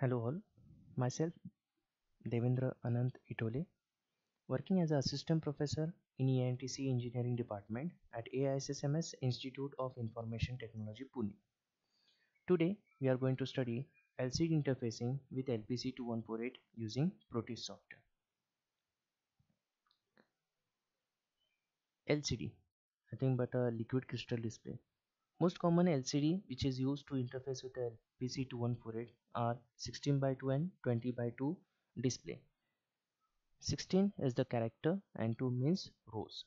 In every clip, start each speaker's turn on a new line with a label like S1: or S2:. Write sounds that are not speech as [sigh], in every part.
S1: Hello all, myself Devendra Anant Itole, working as an assistant professor in ENTC Engineering Department at AISSMS Institute of Information Technology Pune. Today we are going to study LCD interfacing with LPC2148 using Proteus software. LCD, nothing but a liquid crystal display. Most common LCD which is used to interface with the LPC2148 are 16 by 2 and 20 by 2 display. 16 is the character and 2 means rows.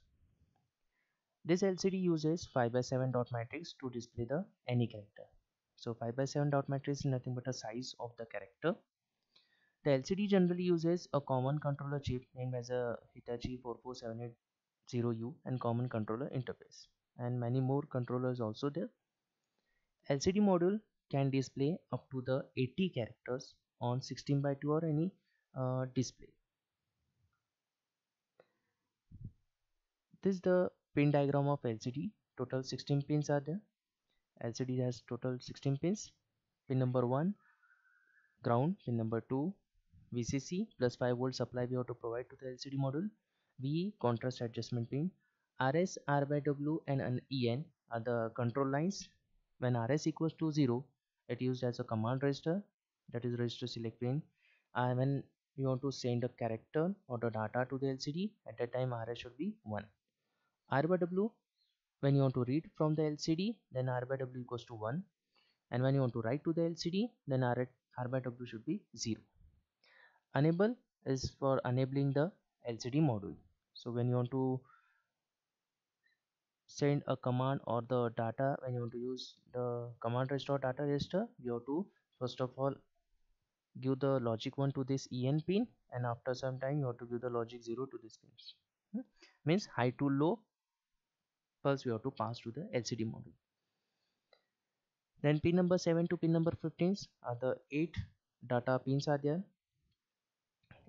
S1: This LCD uses 5 by 7 dot matrix to display the any character. So 5 by 7 dot matrix is nothing but a size of the character. The LCD generally uses a common controller chip named as a Hitachi 44780U and common controller interface and many more controllers also there. LCD module can display up to the 80 characters on 16 by 2 or any uh, display. This is the pin diagram of LCD. Total 16 pins are there. LCD has total 16 pins. Pin number 1 ground, pin number 2 VCC plus 5 volt supply we have to provide to the LCD module. V contrast adjustment pin RS, R and an EN are the control lines. When RS equals to 0, it used as a command register that is register select pin. And when you want to send a character or the data to the LCD, at that time RS should be 1. R when you want to read from the LCD, then R equals to 1. And when you want to write to the LCD, then R, should be 0. Enable is for enabling the LCD module. So when you want to send a command or the data when you want to use the command register or data register you have to first of all give the logic 1 to this en pin and after some time you have to give the logic 0 to this pins hmm? means high to low pulse we have to pass to the lcd module. Then pin number 7 to pin number 15 are the 8 data pins are there.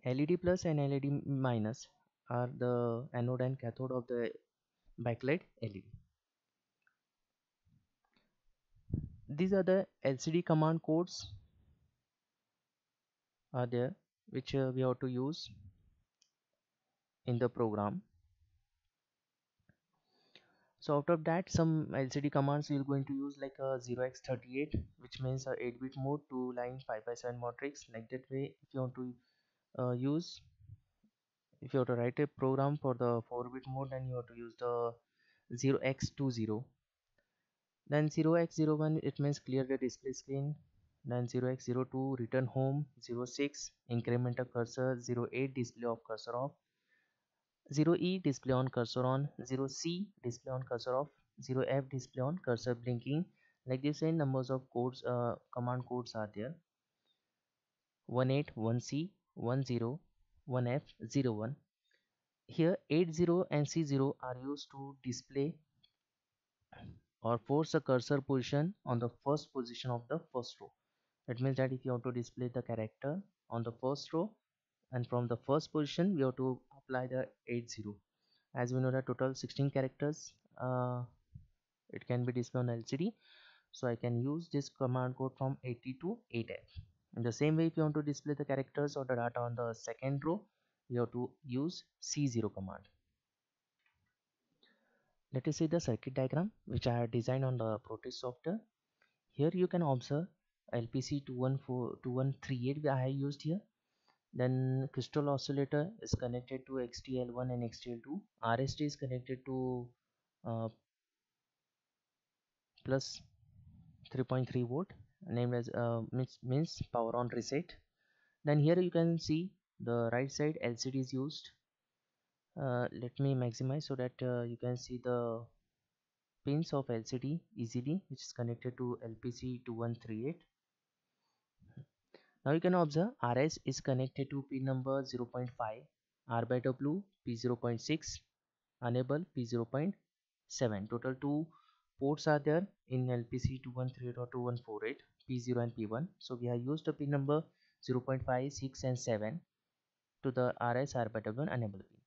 S1: Led plus and led minus are the anode and cathode of the backlight LED. These are the LCD command codes are there which uh, we have to use in the program. So out of that some LCD commands we are going to use like a 0x38 which means a 8 bit mode 2 line 5 by 7 matrix like that way if you want to uh, use if you have to write a program for the 4-bit mode then you have to use the 0x20 then 0x01 it means clear the display screen. Then 0x02 return home. 06 increment a cursor. 08 display of cursor off. 0e display on cursor on. 0c display on cursor off. 0f display on cursor blinking. Like this same numbers of codes uh, command codes are there. 18 1c 10 1F01. Here 80 and C0 are used to display or force a cursor position on the first position of the first row. That means that if you want to display the character on the first row and from the first position we have to apply the 80. As we know that total 16 characters uh, it can be displayed on LCD. So I can use this command code from 80 to 8F in the same way if you want to display the characters or the data on the second row you have to use c0 command. Let us see the circuit diagram which i have designed on the proteus software. Here you can observe lpc 2142138 i have used here. Then crystal oscillator is connected to xtl1 and xtl2 rst is connected to uh, plus 3.3 volt named as uh, means, means power on reset. Then here you can see the right side LCD is used. Uh, let me maximize so that uh, you can see the pins of LCD easily which is connected to LPC 2138 now you can observe RS is connected to pin number 0.5 R by W P0.6 enable P0.7 total two ports are there in LPC 2138 or 2148 P0 and P1 so we have used the pin number 0.5 6 and 7 to the RS R by W enable pin.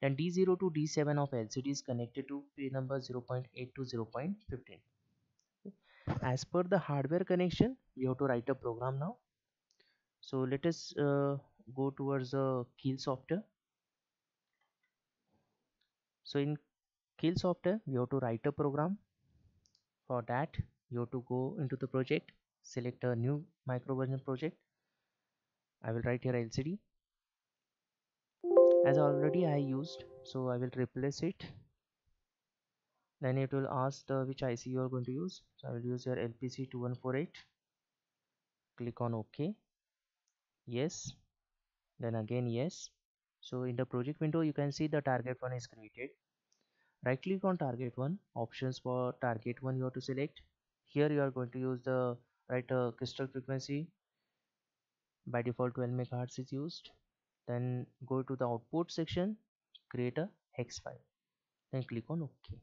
S1: Then D0 to D7 of LCD is connected to pin number 0.8 to 0.15 as per the hardware connection we have to write a program now. So let us uh, go towards the Keil software. So in Keil software we have to write a program for that you have to go into the project select a new µVision project. I will write here LCD as already I used so I will replace it. Then it will ask the which IC you are going to use. So I will use your LPC 2148 click on OK. Yes. Then again yes. So in the project window you can see the target one is created right click on target one options for target one you have to select. Here you are going to use the right uh, crystal frequency. By default 12 megahertz is used. Then go to the output section create a hex file. Then click on ok.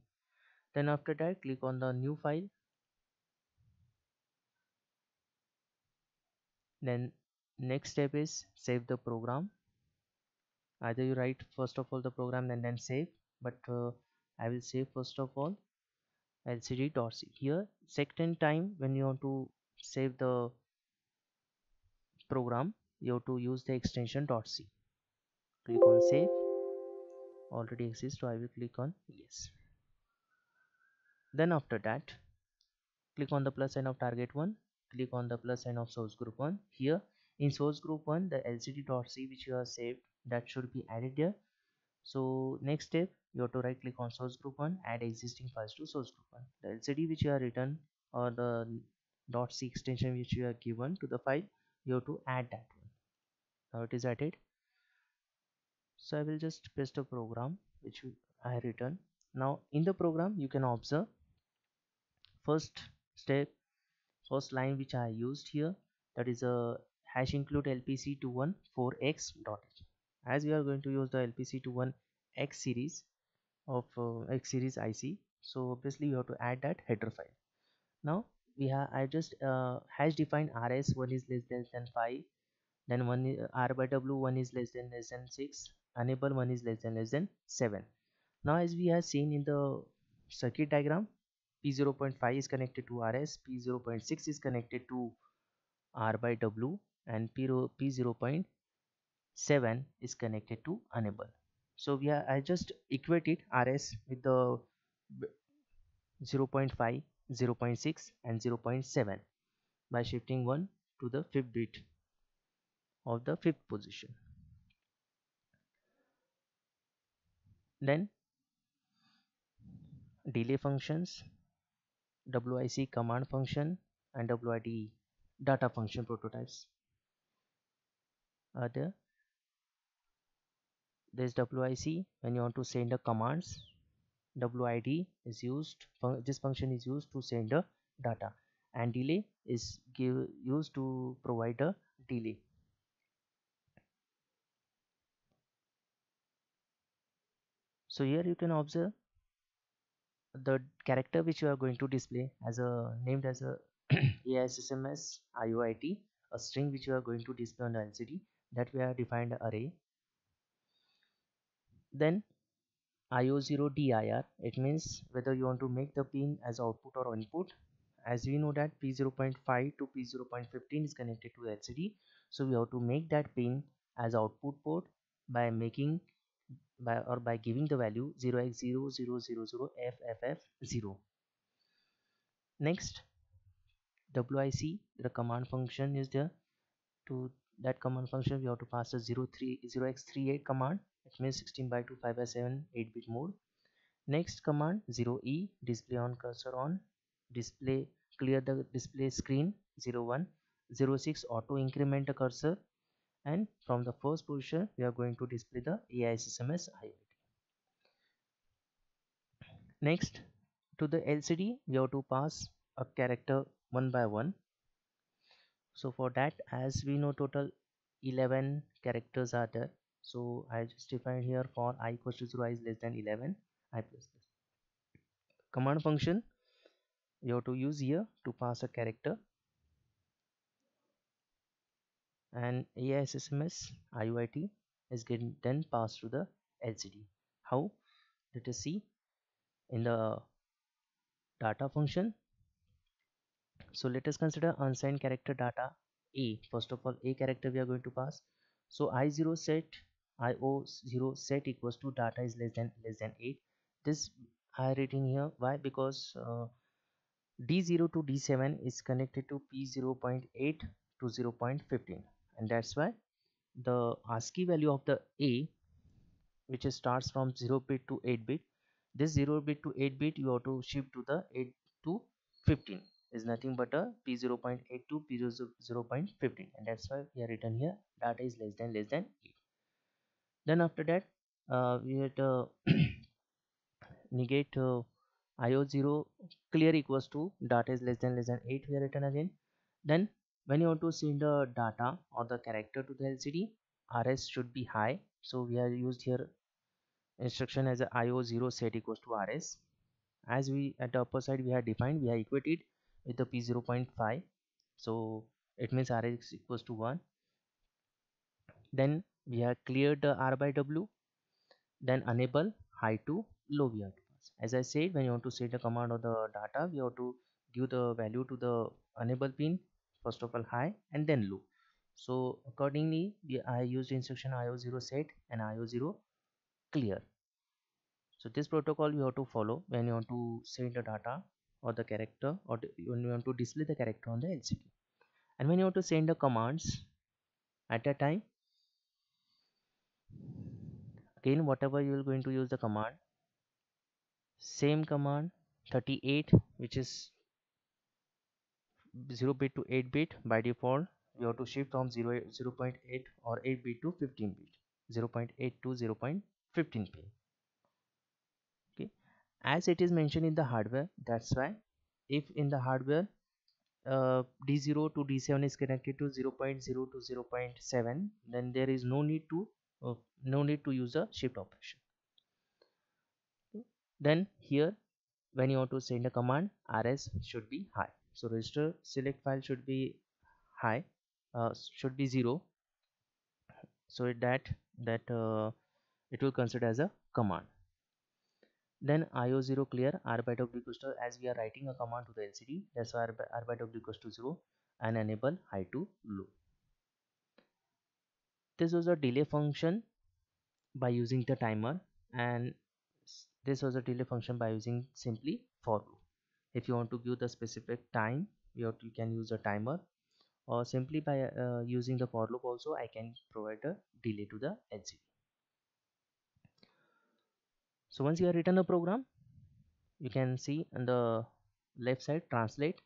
S1: Then after that click on the new file. Then next step is save the program. Either you write first of all the program and then save. But uh, I will save first of all lcd.c here second time when you want to save the program you have to use the extension dot .c click on save. Already exists so I will click on yes. Then after that click on the plus sign of target one click on the plus sign of source group one. Here in source group one the lcd.c which you have saved that should be added here so next step you have to right click on source group one add existing files to source group one. The lcd which you have written or the dot .c extension which you have given to the file you have to add that one. Now it is added. So i will just paste a program which i have written. Now in the program you can observe first step first line which i used here that is a hash include lpc214x dot as we are going to use the lpc21 x series of uh, x series ic so obviously you have to add that header file. Now we have i just uh, hash defined rs one is less than, than 5 then one is, r by w one is less than less than 6 enable one is less than less than 7 now as we have seen in the circuit diagram p0.5 is connected to rs p0.6 is connected to r by w and p0.7 is connected to enable so we are i just equated rs with the 0.5 0.6 and 0.7 by shifting 1 to the fifth bit of the fifth position. Then delay functions WIC command function and WID data function prototypes are there there's WIC when you want to send the commands WID is used this function is used to send the data. And delay is give used to provide a delay. So here you can observe the character which you are going to display as a named as a [coughs] AISSMS IOIT a string which you are going to display on the LCD that we have defined array then IO0 DIR it means whether you want to make the pin as output or input. As we know that P0.5 to P0.15 is connected to LCD so we have to make that pin as output port by making by or by giving the value 0x0000FFF0 next WIC the command function is there. To that command function we have to pass the 03 0x38 command it means 16 by 2 5 by 7 8 bit mode next command 0e display on cursor on display clear the display screen 01 06 auto increment the cursor and from the first position we are going to display the AISSMS IoT. Next to the LCD we have to pass a character one by one. So for that as we know total 11 characters are there. So I just defined here for i equals to 0 i is less than 11 i plus plus. Command function you have to use here to pass a character and AISSMS IOIT is getting then passed to the LCD. How? Let us see in the data function. So let us consider unsigned character data a first of all a character we are going to pass so i0 set io0 set equals to data is less than less than 8 this i written here. Why? Because uh, d0 to d7 is connected to p0.8 to 0.15 and that's why the ASCII value of the a which starts from 0 bit to 8 bit this 0 bit to 8 bit you have to shift to the 8 to 15 is nothing but a p0.8 to p0.15 and that's why we are written here data is less than less than 8 then after that uh, we had uh, [clears throat] negate uh, io0 clear equals to data is less than less than 8 we are written again. Then when you want to send the data or the character to the LCD RS should be high. So we are used here instruction as a io0 set equals to rs as we at the upper side we have defined we have equated with the p0.5 so it means rs equals to 1 then we have cleared the r by w. Then enable high to low have as i said when you want to set the command of the data we have to give the value to the enable pin first of all high and then low. So accordingly we i used instruction io0 set and io0 clear. So this protocol you have to follow when you want to send the data or the character or the, when you want to display the character on the LCD and when you want to send the commands at a time again whatever you are going to use the command. Same command 38 which is 0 bit to 8 bit. By default you have to shift from 0 0.8 or 8 bit to 15 bit. 0.8 to 0.15 pin as it is mentioned in the hardware that's why if in the hardware uh, d0 to d7 is connected to 0 0.0 to 0 0.7 then there is no need to no need to use a shift operation. Then here when you want to send a command rs should be high. So register select file should be high uh, should be zero. So that that uh, it will consider as a command. Then io0 clear r by w equals to as we are writing a command to the lcd that's why r by, r by w equals to 0 and enable high to low this was a delay function by using the timer and this was a delay function by using simply for loop. If you want to give the specific time you, can use a timer or simply by uh, using the for loop also i can provide a delay to the lcd so once you have written a program you can see on the left side translate.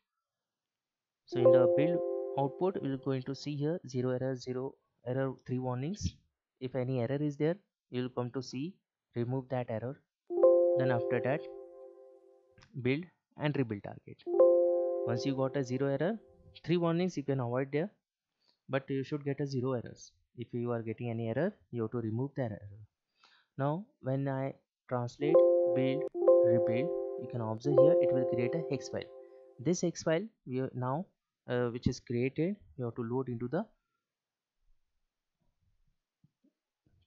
S1: So in the build output we're going to see here zero error zero error three warnings. If any error is there you'll come to see remove that error. Then after that build and rebuild target. Once you got a zero error three warnings you can avoid there but you should get a zero errors. If you are getting any error you have to remove that error. Now when i translate build rebuild you can observe here it will create a hex file. This hex file we are now uh, which is created you have to load into the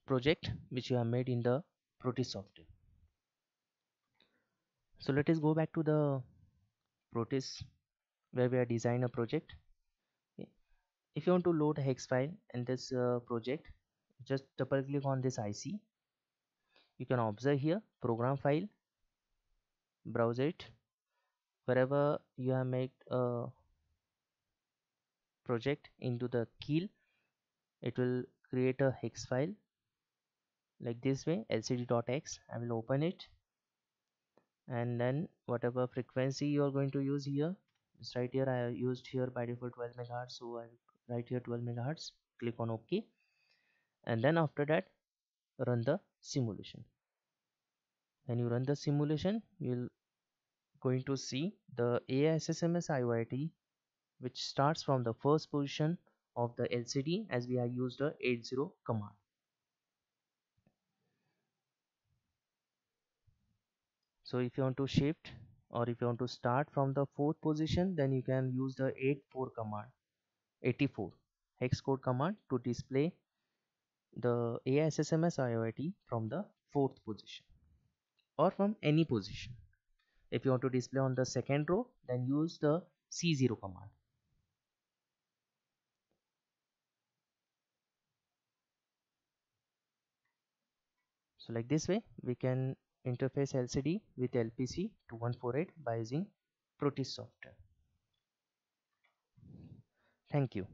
S1: project which you have made in the Proteus software. So let us go back to the Proteus where we are design a project. If you want to load a hex file in this uh, project just double click on this IC you can observe here program file browse it. Wherever you have made a project into the Keil it will create a hex file like this way lcd.x i will open it. And then whatever frequency you are going to use here just right here i used here by default 12 megahertz so i write here 12 megahertz click on ok. And then after that run the simulation. When you run the simulation you'll going to see the AISSMS IOIT which starts from the first position of the LCD as we have used the 80 command. so if you want to shift or if you want to start from the fourth position then you can use the 84 command 84 hex code command to display the AISSMS IoT from the fourth position or from any position. If you want to display on the second row then use the C0 command. So like this way we can interface LCD with LPC 2148 by using Proteus software. Thank you